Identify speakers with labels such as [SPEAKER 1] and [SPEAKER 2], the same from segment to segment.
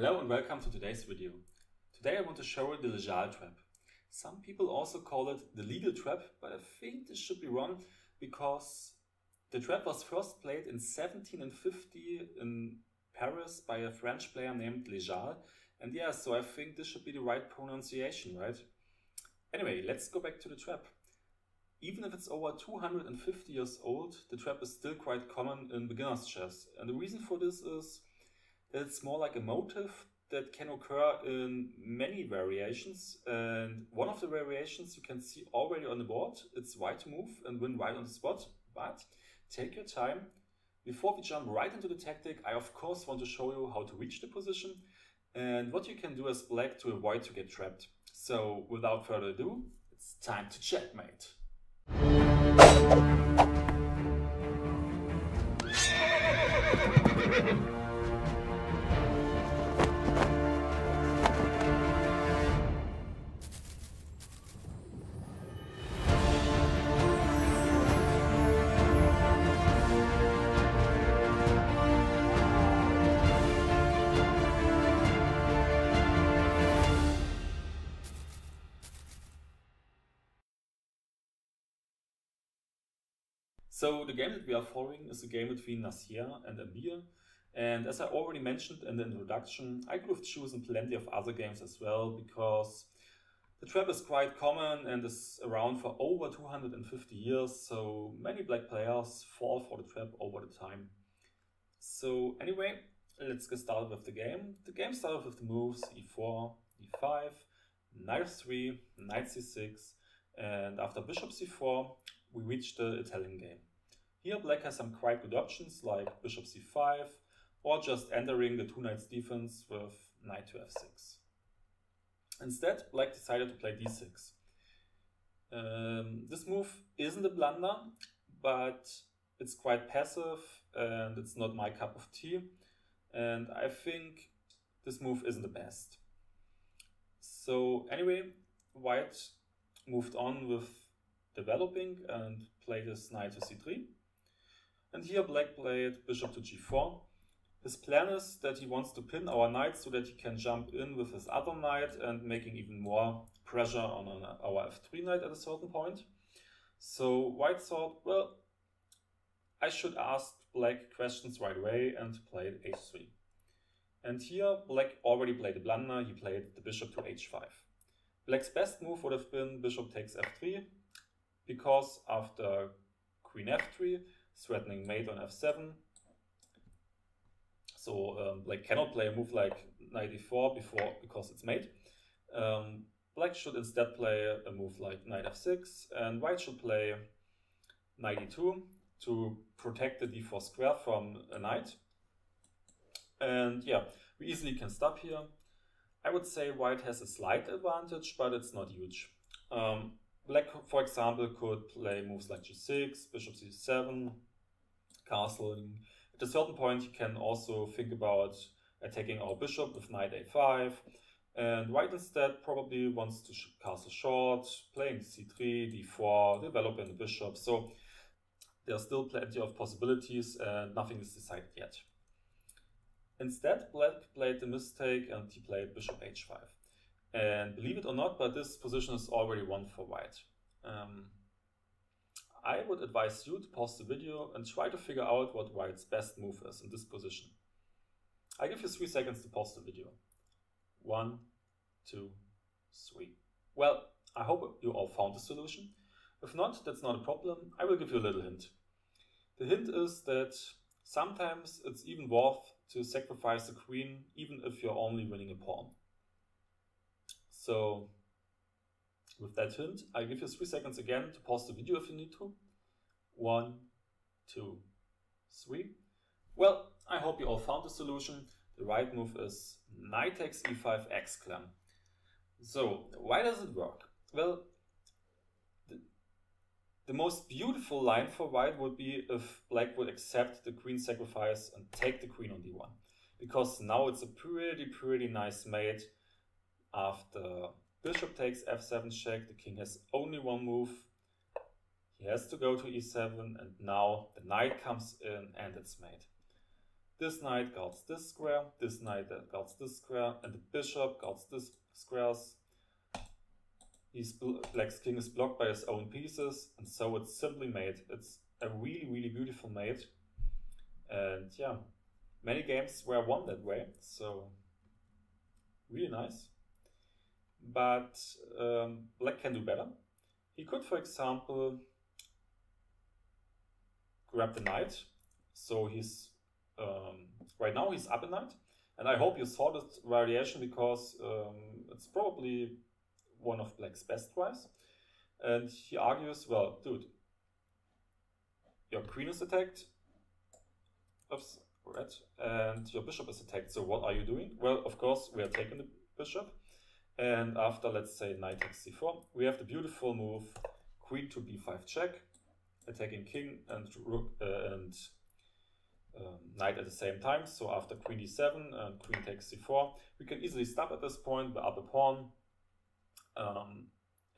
[SPEAKER 1] Hello and welcome to today's video. Today I want to show you the Legal trap. Some people also call it the legal trap, but I think this should be wrong because the trap was first played in 1750 in Paris by a French player named Legal. And yeah, so I think this should be the right pronunciation, right? Anyway, let's go back to the trap. Even if it's over 250 years old, the trap is still quite common in beginner's chess. And the reason for this is it's more like a motive that can occur in many variations. And one of the variations you can see already on the board, it's white to move and win white on the spot. But take your time. Before we jump right into the tactic, I of course want to show you how to reach the position and what you can do as black to avoid to get trapped. So without further ado, it's time to checkmate. So the game that we are following is a game between Nasir and Amir. And as I already mentioned in the introduction, I could have chosen plenty of other games as well because the trap is quite common and is around for over 250 years, so many black players fall for the trap over the time. So anyway, let's get started with the game. The game started with the moves e4, e5, knight f3, knight c6, and after bishop c4, we reach the Italian game. Here black has some quite good options like bishop c5 or just entering the two knights defense with knight to f6. Instead, black decided to play d6. Um, this move isn't a blunder, but it's quite passive and it's not my cup of tea. And I think this move isn't the best. So anyway, white moved on with developing and played his knight to c3. And here black played bishop to g4. His plan is that he wants to pin our knight so that he can jump in with his other knight and making even more pressure on our f3 knight at a certain point. So white thought, well, I should ask black questions right away and played h3. And here black already played a blunder, he played the bishop to h5. Black's best move would have been bishop takes f3, because after queen f3, threatening mate on f7. So um, black cannot play a move like knight e4 before because it's mate. Um, black should instead play a move like knight f6 and white should play knight e2 to protect the d4 square from a knight. And yeah, we easily can stop here. I would say white has a slight advantage, but it's not huge. Um, black, for example, could play moves like g6, bishop c7, castling. At a certain point, you can also think about attacking our bishop with knight a5. And white instead probably wants to castle short, playing c3, d4, developing the bishop. So there are still plenty of possibilities and nothing is decided yet. Instead, black played the mistake and he played bishop h5. And believe it or not, but this position is already won for white. Um, I would advise you to pause the video and try to figure out what white's best move is in this position. I give you three seconds to pause the video. One, two, three. Well, I hope you all found the solution. If not, that's not a problem. I will give you a little hint. The hint is that sometimes it's even worth to sacrifice the queen even if you're only winning a pawn. So with that hint, I give you three seconds again to pause the video if you need to. One, two, three. Well, I hope you all found the solution. The right move is knight takes e5 exclam. So, why does it work? Well, the, the most beautiful line for white would be if black would accept the queen sacrifice and take the queen on d1. Because now it's a pretty, pretty nice mate after Bishop takes f7 check, the king has only one move. He has to go to e7 and now the knight comes in and it's mate. This knight guards this square, this knight guards this square, and the bishop guards this squares. He's Black's king is blocked by his own pieces, and so it's simply made. It's a really, really beautiful mate. And yeah, many games were won that way, so really nice. But um, Black can do better. He could, for example, grab the knight. So he's um, right now he's up a knight, and I hope you saw this variation because um, it's probably one of Black's best tries. And he argues, well, dude, your queen is attacked. Oops, red. And your bishop is attacked. So what are you doing? Well, of course, we are taking the bishop. And after, let's say, knight takes c4, we have the beautiful move queen to b5 check, attacking king and rook uh, and um, knight at the same time. So after queen d7 and queen takes c4, we can easily stop at this point, but up a pawn, um,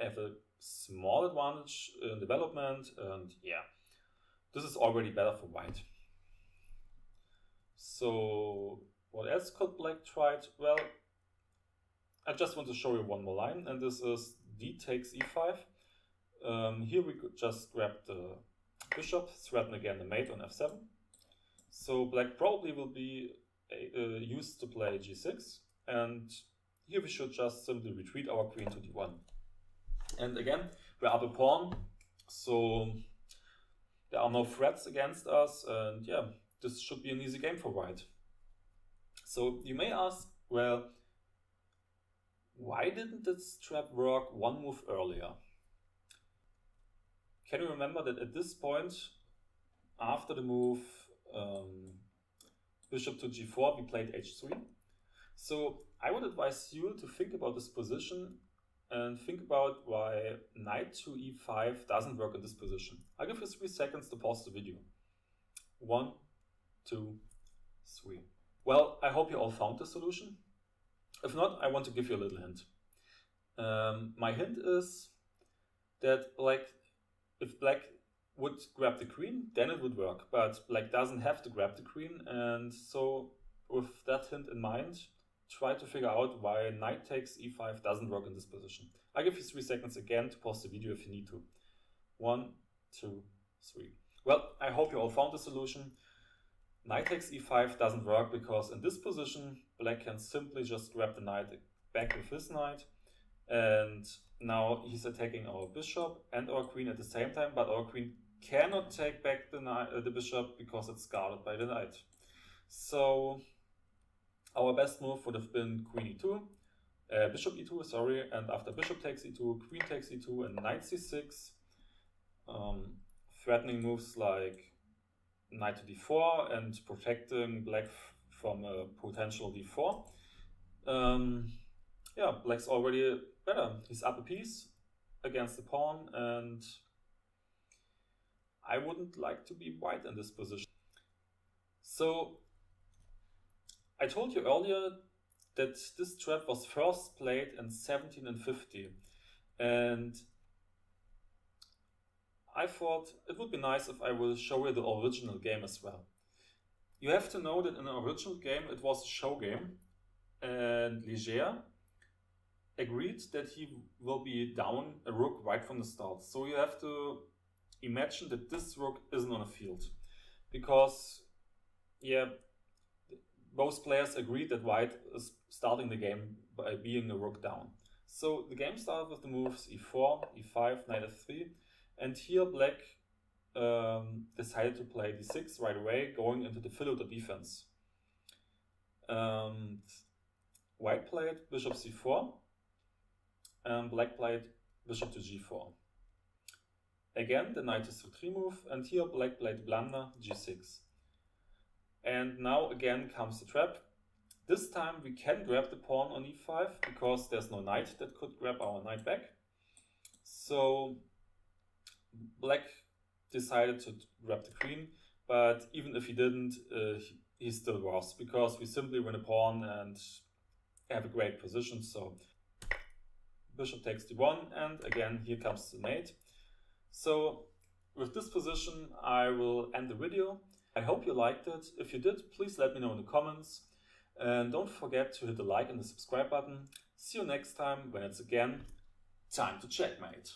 [SPEAKER 1] have a small advantage in development, and yeah, this is already better for white. So what else could black try? Well, I just want to show you one more line, and this is d takes e5. Um, here we could just grab the bishop, threaten again the mate on f7. So black probably will be uh, used to play g6, and here we should just simply retreat our queen to d1. And again, we're up a pawn, so there are no threats against us, and yeah, this should be an easy game for white. So you may ask, well, why didn't this trap work one move earlier? Can you remember that at this point, after the move um, bishop to g4, we played h3? So I would advise you to think about this position and think about why knight to e5 doesn't work in this position. I'll give you three seconds to pause the video. One, two, three. Well, I hope you all found the solution. If not, I want to give you a little hint. Um, my hint is that like if black would grab the queen, then it would work. But black doesn't have to grab the queen, and so with that hint in mind, try to figure out why knight takes e5 doesn't work in this position. i give you three seconds again to pause the video if you need to. One, two, three. Well, I hope you all found the solution. Knight takes e5 doesn't work because in this position, black can simply just grab the knight back with his knight. And now he's attacking our bishop and our queen at the same time, but our queen cannot take back the, knight, uh, the bishop because it's guarded by the knight. So our best move would have been queen e2, uh, bishop e2, sorry, and after bishop takes e2, queen takes e2, and knight c6. Um, threatening moves like knight to d4 and protecting black from a potential d4. Um, yeah, black's already better. He's up a piece against the pawn, and I wouldn't like to be white in this position. So I told you earlier that this trap was first played in 1750 and I thought it would be nice if I will show you the original game as well. You have to know that in the original game it was a show game and Légal agreed that he will be down a rook right from the start. So you have to imagine that this rook isn't on a field because yeah both players agreed that white is starting the game by being a rook down. So the game started with the moves e4, e5, knight f3, and here black um, decided to play d6 right away, going into the Philidor defense. And white played bishop c4, and black played bishop to g4. Again, the knight is 3 move, and here black played blunder g6. And now again comes the trap. This time we can grab the pawn on e5 because there's no knight that could grab our knight back. So black decided to grab the queen, but even if he didn't, uh, he, he still was because we simply win a pawn and have a great position. So bishop takes d1 and again here comes the mate. So with this position I will end the video. I hope you liked it. If you did, please let me know in the comments. And don't forget to hit the like and the subscribe button. See you next time when it's again time to checkmate.